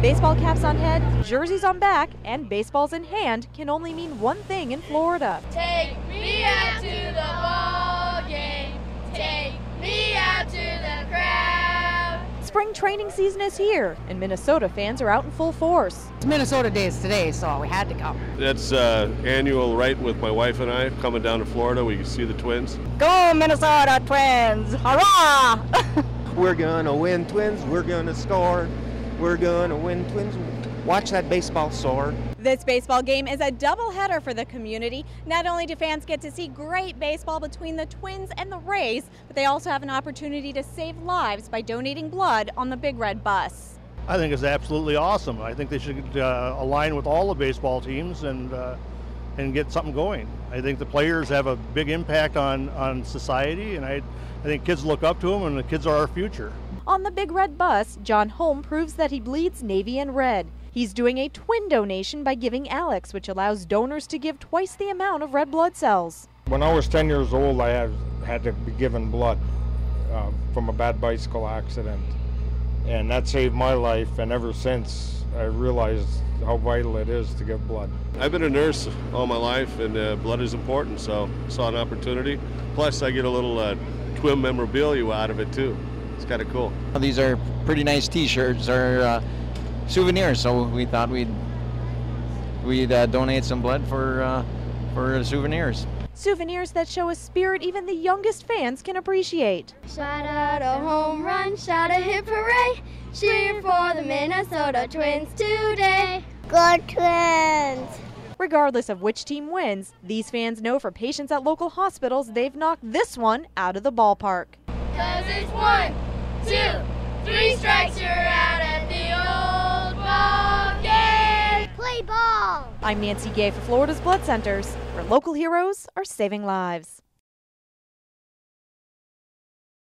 Baseball caps on head, jerseys on back, and baseballs in hand can only mean one thing in Florida. Take me out to the ball game. Take me out to the crowd. Spring training season is here, and Minnesota fans are out in full force. It's Minnesota Days today, so we had to come. That's uh, annual right with my wife and I coming down to Florida. We can see the twins. Go Minnesota Twins! Hurrah! We're gonna win, Twins. We're gonna score. We're gonna win, Twins. Watch that baseball soar. This baseball game is a doubleheader for the community. Not only do fans get to see great baseball between the Twins and the Rays, but they also have an opportunity to save lives by donating blood on the Big Red Bus. I think it's absolutely awesome. I think they should uh, align with all the baseball teams and uh, and get something going. I think the players have a big impact on on society, and I I think kids look up to them, and the kids are our future. On the Big Red Bus, John Holm proves that he bleeds navy and red. He's doing a twin donation by giving ALYX, which allows donors to give twice the amount of red blood cells. When I was 10 years old, I had, had to be given blood uh, from a bad bicycle accident. And that saved my life, and ever since, I realized how vital it is to give blood. I've been a nurse all my life, and uh, blood is important, so saw an opportunity. Plus, I get a little uh, twin memorabilia out of it, too. It's kind of cool. These are pretty nice T-shirts or uh, souvenirs, so we thought we'd we'd uh, donate some blood for uh, for souvenirs. Souvenirs that show a spirit even the youngest fans can appreciate. Shout out a home run, shout a hip hooray. Cheer for the Minnesota Twins today. Go Twins! Regardless of which team wins, these fans know for patients at local hospitals they've knocked this one out of the ballpark. Cause it's one, two, three strikes, you're out at the old ball game. Play ball! I'm Nancy Gay for Florida's Blood Centers, where local heroes are saving lives.